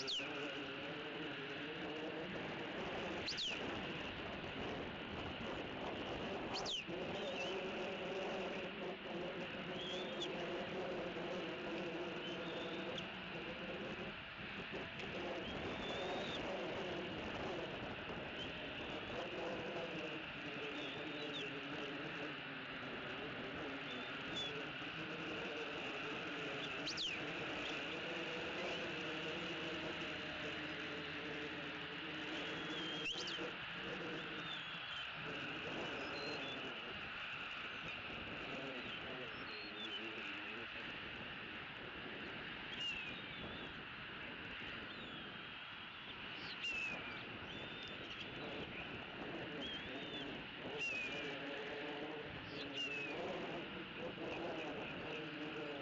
Thank you.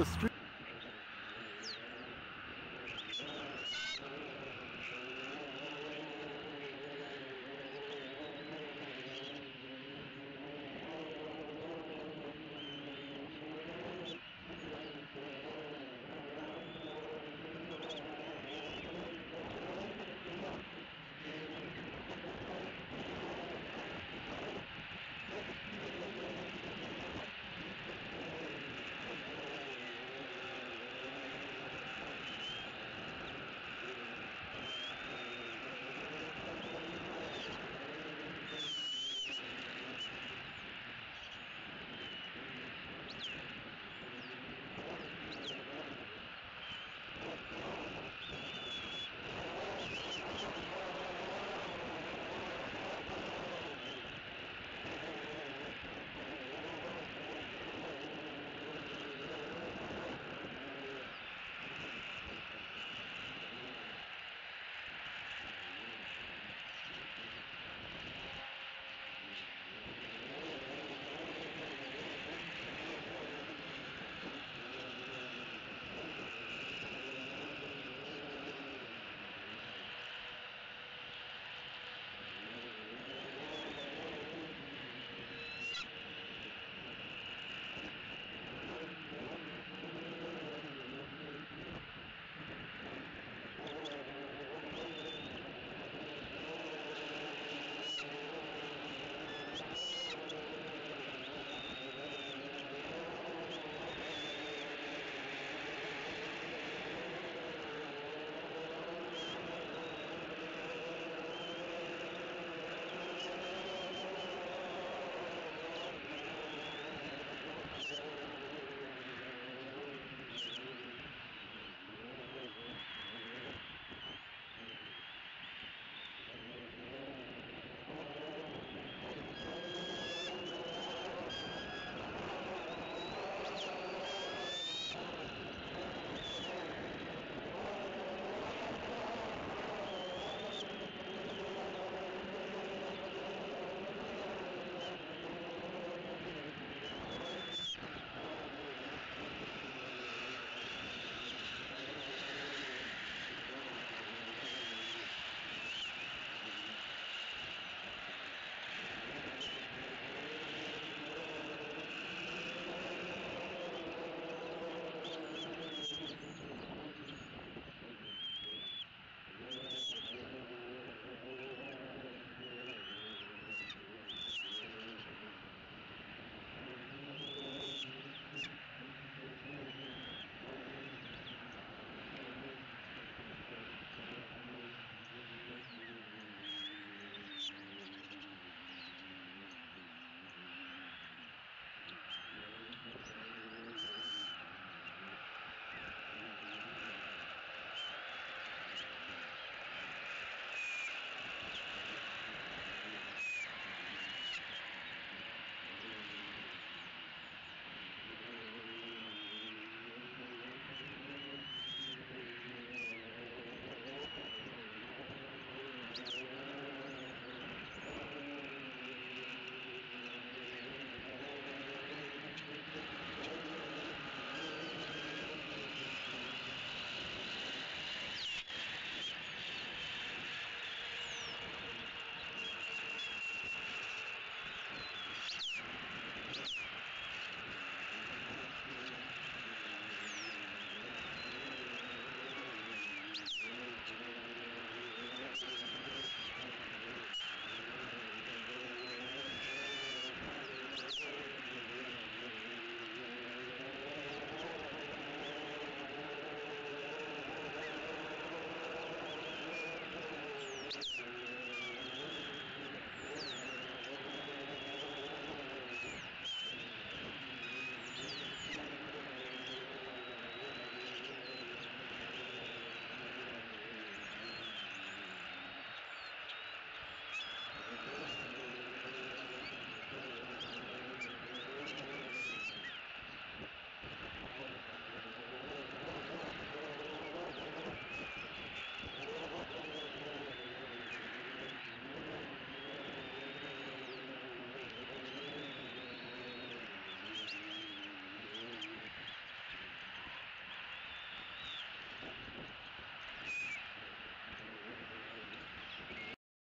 the street.